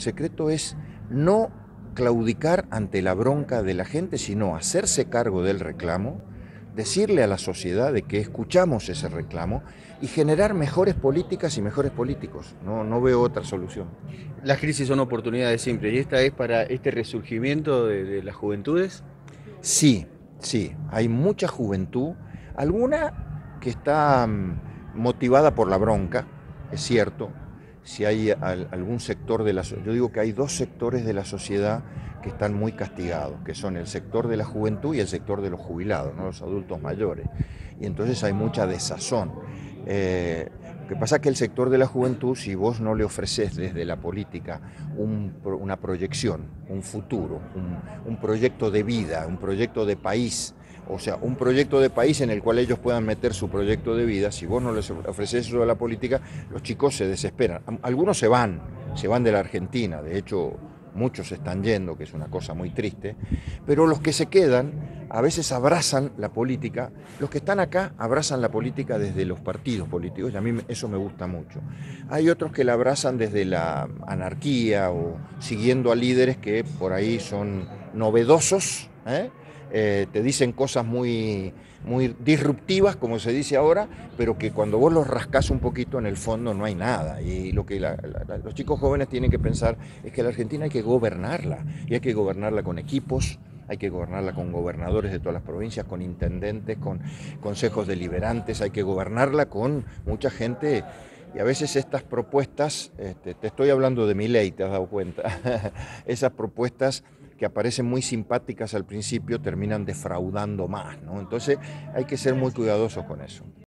secreto. El secreto es no claudicar ante la bronca de la gente, sino hacerse cargo del reclamo, decirle a la sociedad de que escuchamos ese reclamo y generar mejores políticas y mejores políticos. No, no veo otra solución. Las crisis son oportunidades siempre y esta es para este resurgimiento de, de las juventudes. Sí, sí, hay mucha juventud, alguna que está mm, motivada por la bronca, es cierto, si hay algún sector de la yo digo que hay dos sectores de la sociedad que están muy castigados, que son el sector de la juventud y el sector de los jubilados, ¿no? los adultos mayores. Y entonces hay mucha desazón. Eh, lo que pasa es que el sector de la juventud, si vos no le ofreces desde la política una proyección, un futuro, un proyecto de vida, un proyecto de país, o sea, un proyecto de país en el cual ellos puedan meter su proyecto de vida, si vos no les ofreces eso a la política, los chicos se desesperan. Algunos se van, se van de la Argentina, de hecho muchos están yendo, que es una cosa muy triste, pero los que se quedan a veces abrazan la política, los que están acá abrazan la política desde los partidos políticos y a mí eso me gusta mucho. Hay otros que la abrazan desde la anarquía o siguiendo a líderes que por ahí son novedosos, ¿eh? Eh, te dicen cosas muy, muy disruptivas, como se dice ahora, pero que cuando vos los rascás un poquito en el fondo no hay nada. Y lo que los chicos jóvenes tienen que pensar es que la Argentina hay que gobernarla, y hay que gobernarla con equipos, hay que gobernarla con gobernadores de todas las provincias, con intendentes, con consejos deliberantes, hay que gobernarla con mucha gente. Y a veces estas propuestas, este, te estoy hablando de mi ley, te has dado cuenta, esas propuestas que aparecen muy simpáticas al principio terminan defraudando más, ¿no? Entonces hay que ser muy cuidadosos con eso.